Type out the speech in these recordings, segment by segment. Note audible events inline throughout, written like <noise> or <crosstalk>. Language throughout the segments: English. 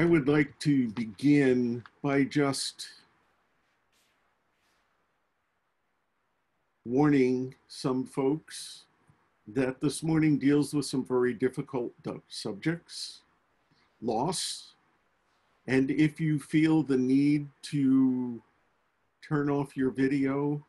I would like to begin by just warning some folks that this morning deals with some very difficult uh, subjects, loss, and if you feel the need to turn off your video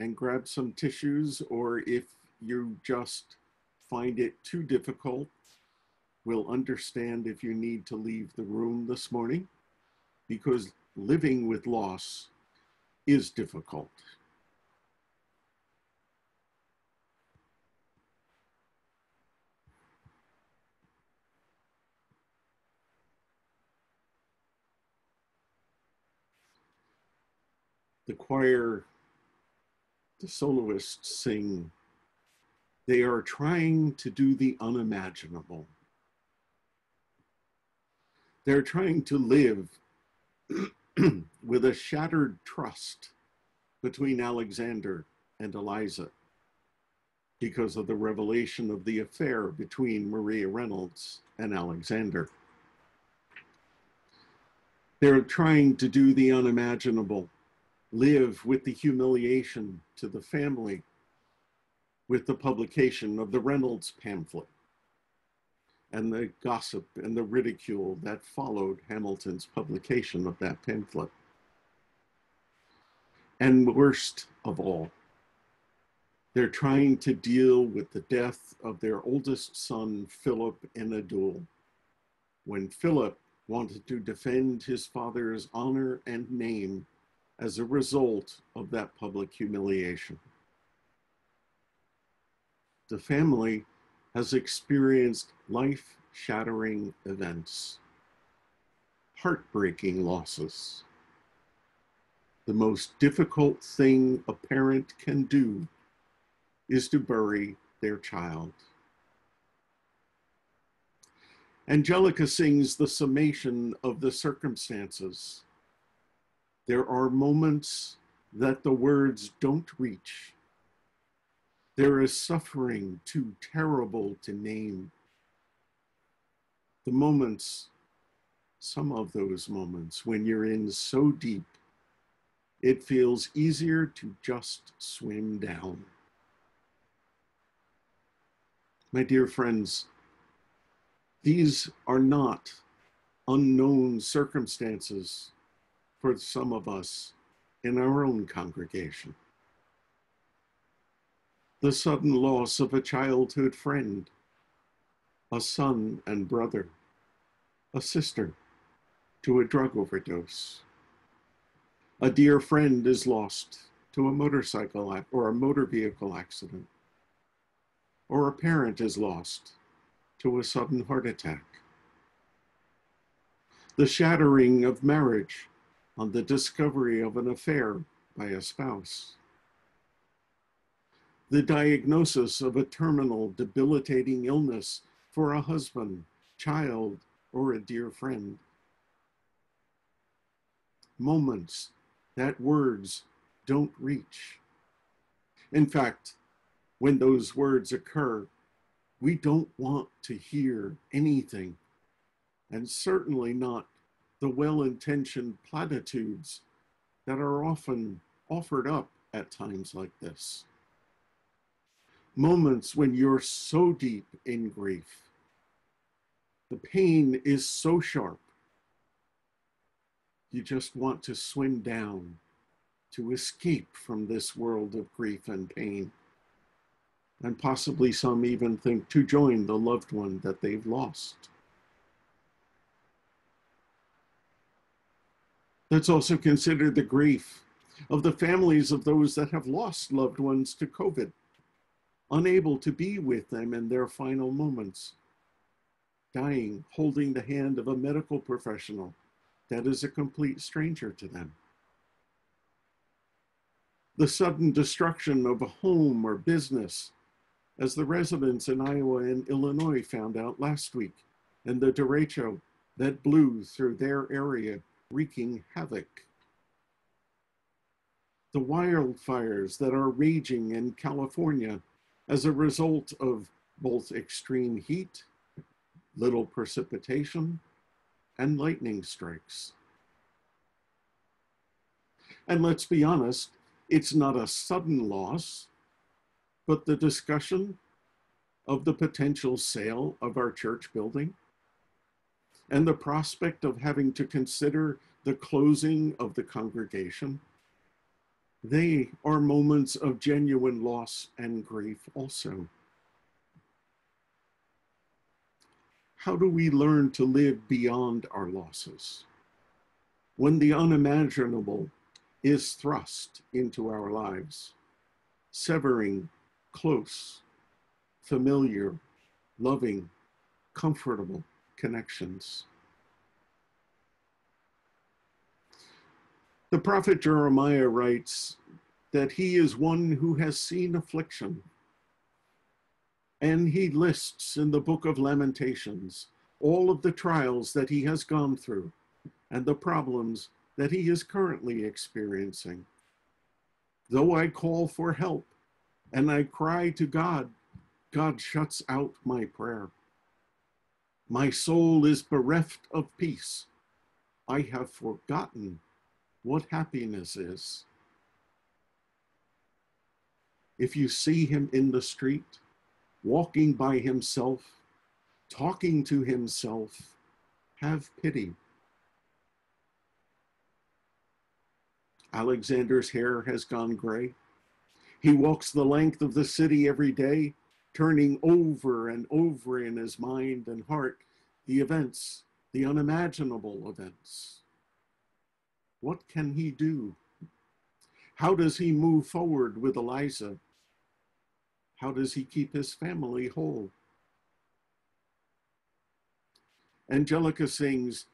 and grab some tissues, or if you just find it too difficult, we'll understand if you need to leave the room this morning because living with loss is difficult. the choir, the soloists sing, they are trying to do the unimaginable. They're trying to live <clears throat> with a shattered trust between Alexander and Eliza because of the revelation of the affair between Maria Reynolds and Alexander. They're trying to do the unimaginable live with the humiliation to the family with the publication of the Reynolds pamphlet and the gossip and the ridicule that followed Hamilton's publication of that pamphlet. And worst of all, they're trying to deal with the death of their oldest son, Philip, in a duel. When Philip wanted to defend his father's honor and name as a result of that public humiliation. The family has experienced life shattering events, heartbreaking losses. The most difficult thing a parent can do is to bury their child. Angelica sings the summation of the circumstances there are moments that the words don't reach. There is suffering too terrible to name. The moments, some of those moments, when you're in so deep, it feels easier to just swim down. My dear friends, these are not unknown circumstances for some of us in our own congregation. The sudden loss of a childhood friend, a son and brother, a sister to a drug overdose. A dear friend is lost to a motorcycle or a motor vehicle accident. Or a parent is lost to a sudden heart attack. The shattering of marriage on the discovery of an affair by a spouse. The diagnosis of a terminal debilitating illness for a husband, child, or a dear friend. Moments that words don't reach. In fact, when those words occur, we don't want to hear anything, and certainly not the well intentioned platitudes that are often offered up at times like this. Moments when you're so deep in grief, the pain is so sharp, you just want to swim down to escape from this world of grief and pain. And possibly some even think to join the loved one that they've lost. Let's also consider the grief of the families of those that have lost loved ones to COVID, unable to be with them in their final moments, dying holding the hand of a medical professional that is a complete stranger to them. The sudden destruction of a home or business, as the residents in Iowa and Illinois found out last week, and the derecho that blew through their area wreaking havoc. The wildfires that are raging in California as a result of both extreme heat, little precipitation, and lightning strikes. And let's be honest, it's not a sudden loss, but the discussion of the potential sale of our church building and the prospect of having to consider the closing of the congregation, they are moments of genuine loss and grief also. How do we learn to live beyond our losses? When the unimaginable is thrust into our lives, severing close, familiar, loving, comfortable connections. The prophet Jeremiah writes that he is one who has seen affliction. And he lists in the book of Lamentations all of the trials that he has gone through and the problems that he is currently experiencing. Though I call for help and I cry to God, God shuts out my prayer. My soul is bereft of peace. I have forgotten what happiness is. If you see him in the street, walking by himself, talking to himself, have pity. Alexander's hair has gone gray. He walks the length of the city every day, turning over and over in his mind and heart the events, the unimaginable events. What can he do? How does he move forward with Eliza? How does he keep his family whole? Angelica sings,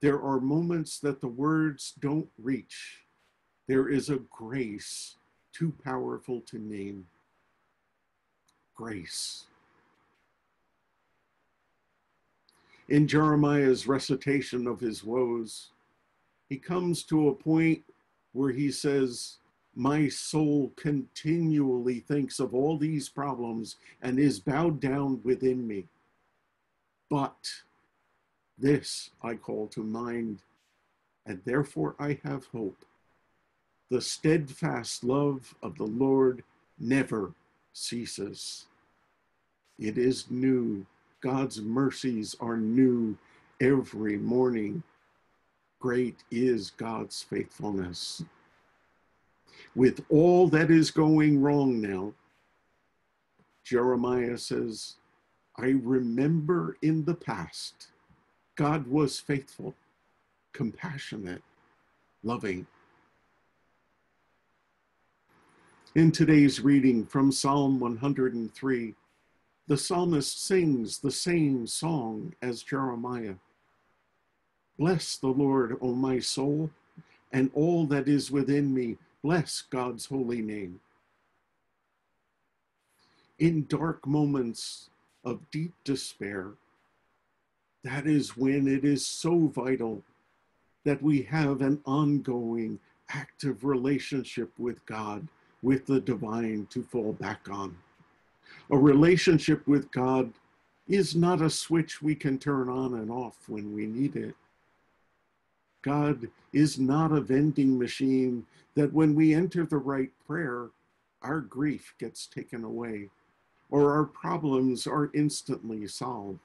There are moments that the words don't reach. There is a grace too powerful to name. Grace. In Jeremiah's recitation of his woes, he comes to a point where he says, My soul continually thinks of all these problems and is bowed down within me. But this I call to mind, and therefore I have hope. The steadfast love of the Lord never ceases. It is new. God's mercies are new every morning. Great is God's faithfulness. With all that is going wrong now, Jeremiah says, I remember in the past, God was faithful, compassionate, loving. In today's reading from Psalm 103, the psalmist sings the same song as Jeremiah. Bless the Lord, O my soul, and all that is within me. Bless God's holy name. In dark moments of deep despair, that is when it is so vital that we have an ongoing, active relationship with God with the divine to fall back on. A relationship with God is not a switch we can turn on and off when we need it. God is not a vending machine that when we enter the right prayer, our grief gets taken away or our problems are instantly solved.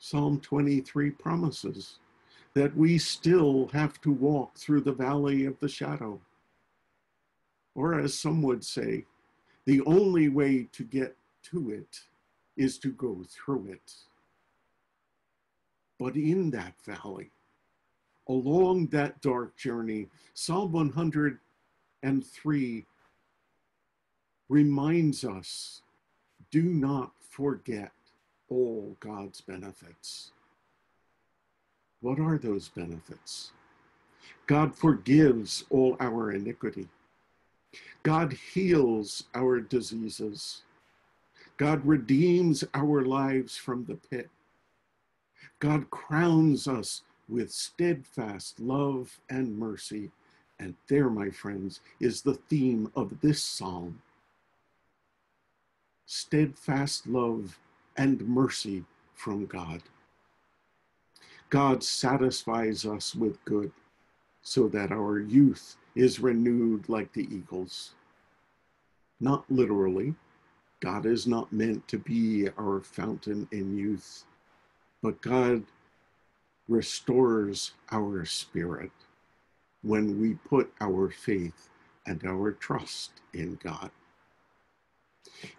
Psalm 23 promises that we still have to walk through the valley of the shadow or as some would say, the only way to get to it is to go through it. But in that valley, along that dark journey, Psalm 103 reminds us do not forget all God's benefits. What are those benefits? God forgives all our iniquity. God heals our diseases. God redeems our lives from the pit. God crowns us with steadfast love and mercy. And there, my friends, is the theme of this psalm steadfast love and mercy from God. God satisfies us with good so that our youth is renewed like the eagles. Not literally. God is not meant to be our fountain in youth, but God restores our spirit when we put our faith and our trust in God.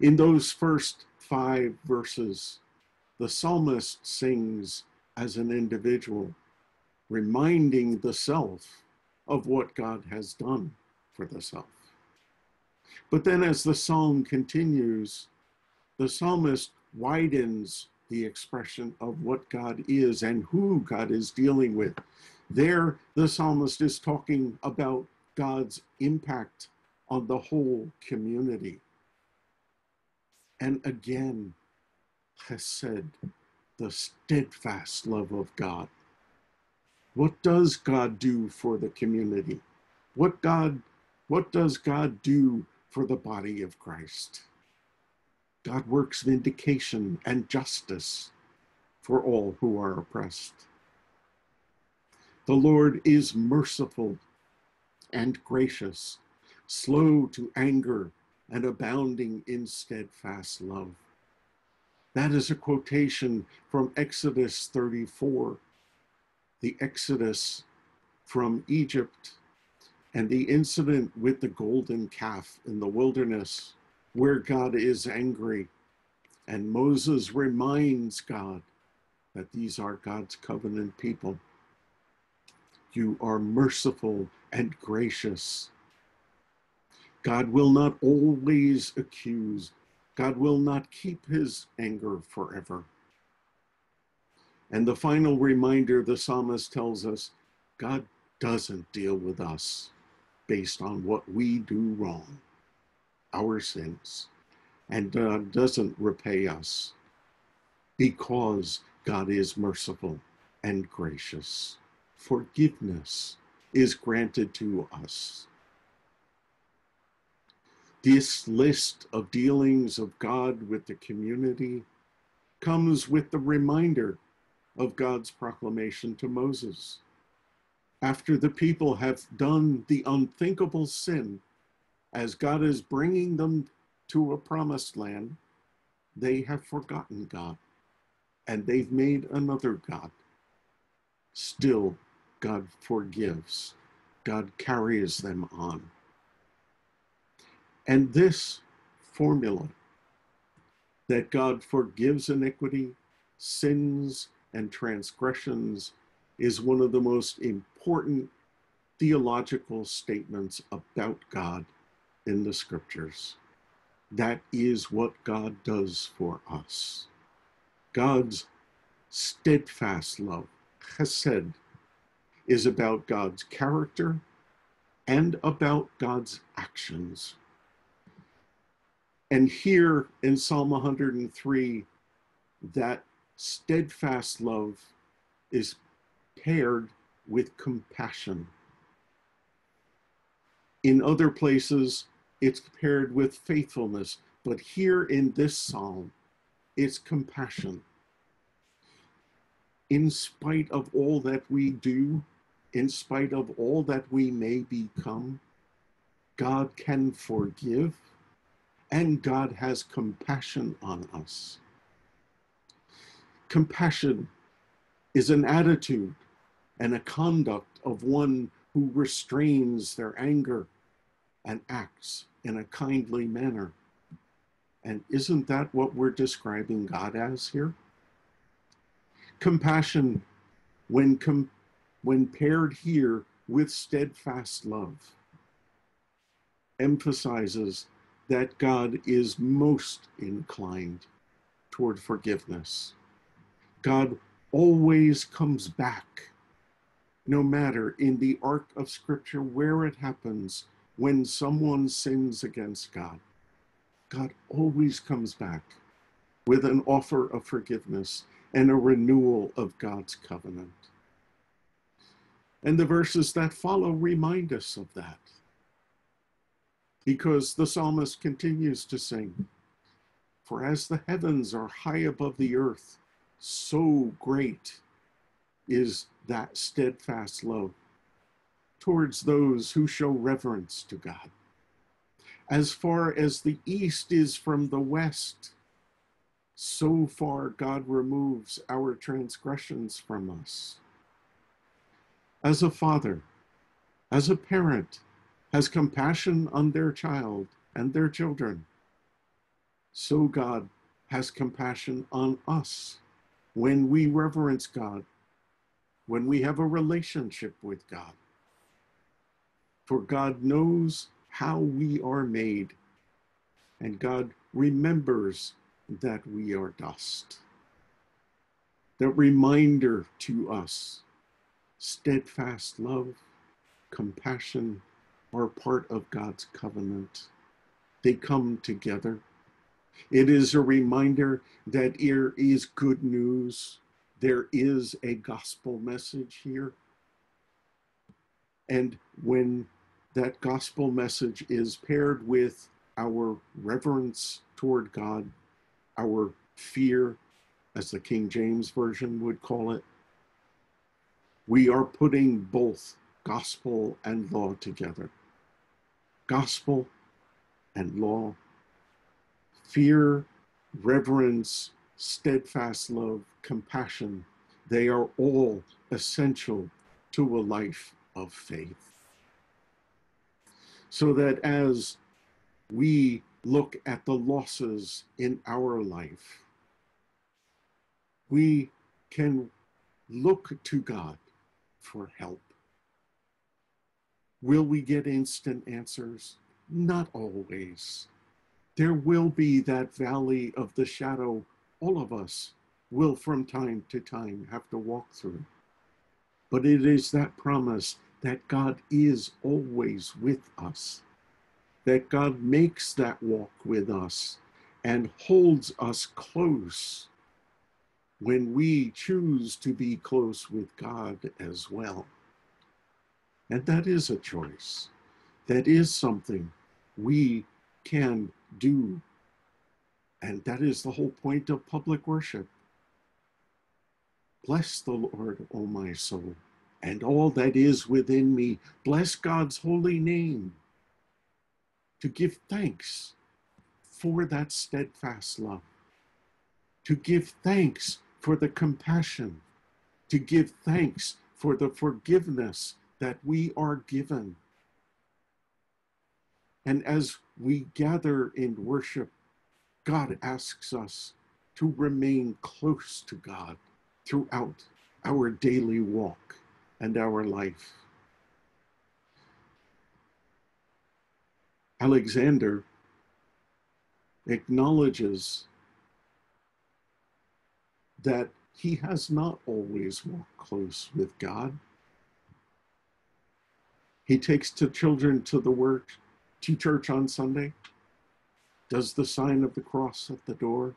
In those first five verses, the psalmist sings as an individual, reminding the self of what God has done for the self. But then, as the psalm continues, the psalmist widens the expression of what God is and who God is dealing with. There, the psalmist is talking about God's impact on the whole community. And again, chesed, the steadfast love of God. What does God do for the community? What God what does God do for the body of Christ? God works vindication and justice for all who are oppressed. The Lord is merciful and gracious, slow to anger, and abounding in steadfast love. That is a quotation from Exodus 34, the Exodus from Egypt, and the incident with the golden calf in the wilderness, where God is angry. And Moses reminds God that these are God's covenant people. You are merciful and gracious. God will not always accuse. God will not keep his anger forever. And the final reminder the psalmist tells us God doesn't deal with us based on what we do wrong, our sins, and doesn't repay us because God is merciful and gracious. Forgiveness is granted to us. This list of dealings of God with the community comes with the reminder of God's proclamation to Moses. After the people have done the unthinkable sin, as God is bringing them to a promised land, they have forgotten God and they've made another God. Still, God forgives, God carries them on. And this formula that God forgives iniquity, sins, and transgressions is one of the most important theological statements about God in the scriptures. That is what God does for us. God's steadfast love, chesed, is about God's character and about God's actions. And here in Psalm 103, that steadfast love is paired with compassion. In other places, it's paired with faithfulness, but here in this psalm, it's compassion. In spite of all that we do, in spite of all that we may become, God can forgive and God has compassion on us. Compassion is an attitude and a conduct of one who restrains their anger and acts in a kindly manner. And isn't that what we're describing God as here? Compassion, when, com- when paired here with steadfast love, emphasizes that God is most inclined toward forgiveness. God always comes back, no matter in the arc of Scripture where it happens when someone sins against God. God always comes back with an offer of forgiveness and a renewal of God's covenant. And the verses that follow remind us of that because the psalmist continues to sing For as the heavens are high above the earth, so great is that steadfast love towards those who show reverence to God. As far as the east is from the west, so far God removes our transgressions from us. As a father, as a parent, has compassion on their child and their children, so God has compassion on us when we reverence God, when we have a relationship with God. For God knows how we are made, and God remembers that we are dust. That reminder to us steadfast love, compassion are part of God's covenant. They come together. It is a reminder that there is good news. There is a gospel message here. And when that gospel message is paired with our reverence toward God, our fear, as the King James Version would call it, we are putting both gospel and law together. Gospel and law, fear, reverence, steadfast love, compassion, they are all essential to a life of faith. So that as we look at the losses in our life, we can look to God for help. Will we get instant answers? Not always. There will be that valley of the shadow all of us will from time to time have to walk through. But it is that promise that God is always with us, that God makes that walk with us and holds us close when we choose to be close with God as well. And that is a choice. That is something we can do. And that is the whole point of public worship. Bless the Lord, O my soul, and all that is within me. Bless God's holy name. To give thanks for that steadfast love, to give thanks for the compassion, to give thanks for the forgiveness that we are given. And as we gather in worship, God asks us to remain close to God throughout our daily walk and our life. Alexander acknowledges that he has not always walked close with God. He takes the children to the work, to church on Sunday, does the sign of the cross at the door.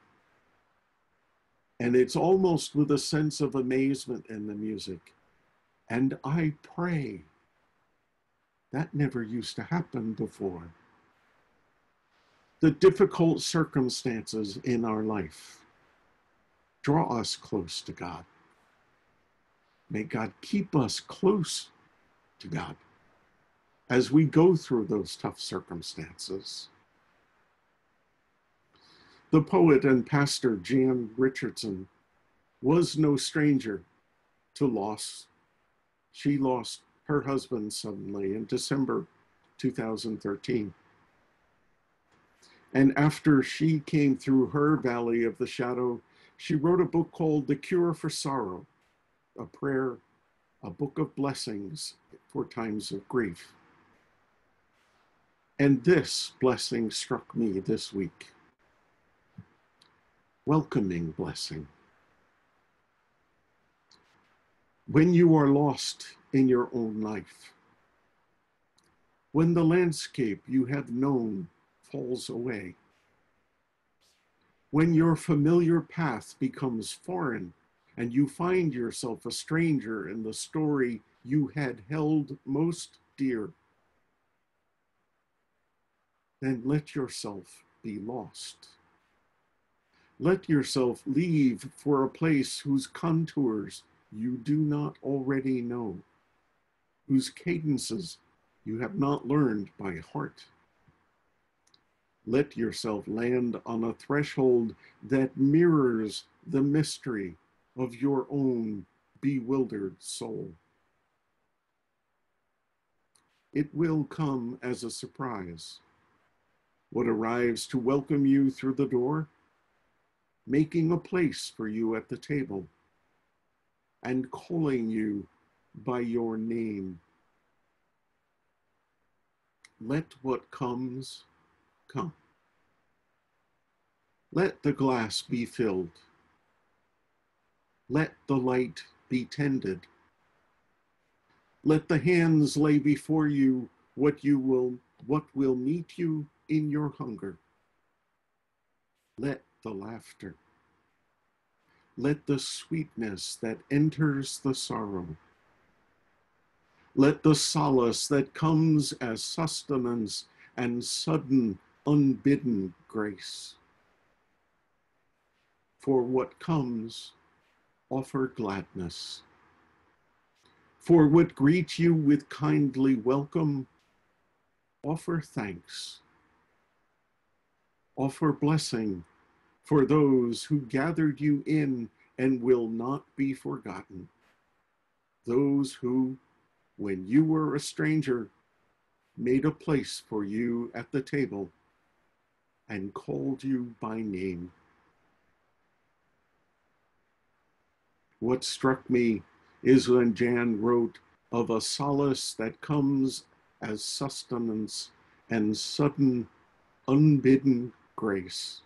And it's almost with a sense of amazement in the music. And I pray. That never used to happen before. The difficult circumstances in our life draw us close to God. May God keep us close to God as we go through those tough circumstances. The poet and pastor Jan Richardson was no stranger to loss. She lost her husband suddenly in December 2013. And after she came through her valley of the shadow, she wrote a book called The Cure for Sorrow, a prayer, a book of blessings for times of grief. And this blessing struck me this week. Welcoming blessing. When you are lost in your own life, when the landscape you have known falls away, when your familiar path becomes foreign and you find yourself a stranger in the story you had held most dear. Then let yourself be lost. Let yourself leave for a place whose contours you do not already know, whose cadences you have not learned by heart. Let yourself land on a threshold that mirrors the mystery of your own bewildered soul. It will come as a surprise. What arrives to welcome you through the door, making a place for you at the table, and calling you by your name. Let what comes come. Let the glass be filled. Let the light be tended. Let the hands lay before you what you will what will meet you in your hunger. Let the laughter. Let the sweetness that enters the sorrow. Let the solace that comes as sustenance and sudden unbidden grace. For what comes, offer gladness. For what greet you with kindly welcome, offer thanks. Offer blessing for those who gathered you in and will not be forgotten. Those who, when you were a stranger, made a place for you at the table and called you by name. What struck me is when Jan wrote of a solace that comes as sustenance and sudden, unbidden grace.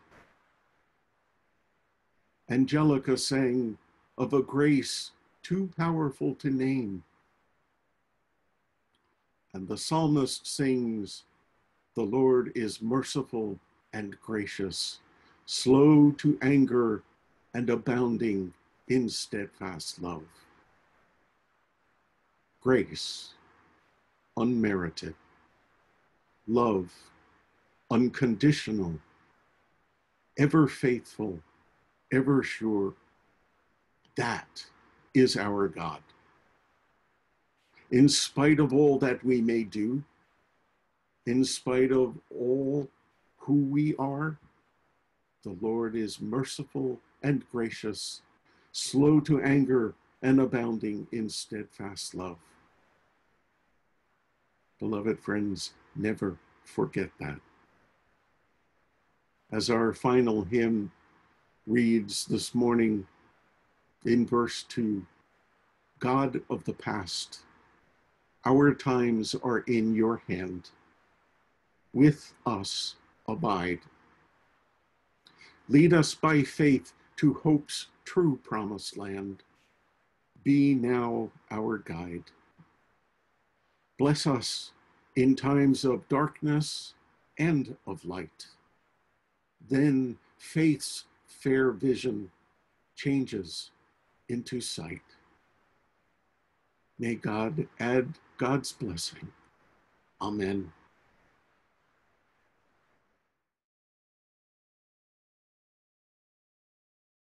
Angelica sang of a grace too powerful to name. And the psalmist sings, The Lord is merciful and gracious, slow to anger and abounding in steadfast love. Grace, unmerited. Love, unconditional. Ever faithful, ever sure. That is our God. In spite of all that we may do, in spite of all who we are, the Lord is merciful and gracious, slow to anger, and abounding in steadfast love. Beloved friends, never forget that. As our final hymn reads this morning in verse 2 God of the past, our times are in your hand. With us abide. Lead us by faith to hope's true promised land. Be now our guide. Bless us in times of darkness and of light. Then faith's fair vision changes into sight. May God add God's blessing. Amen.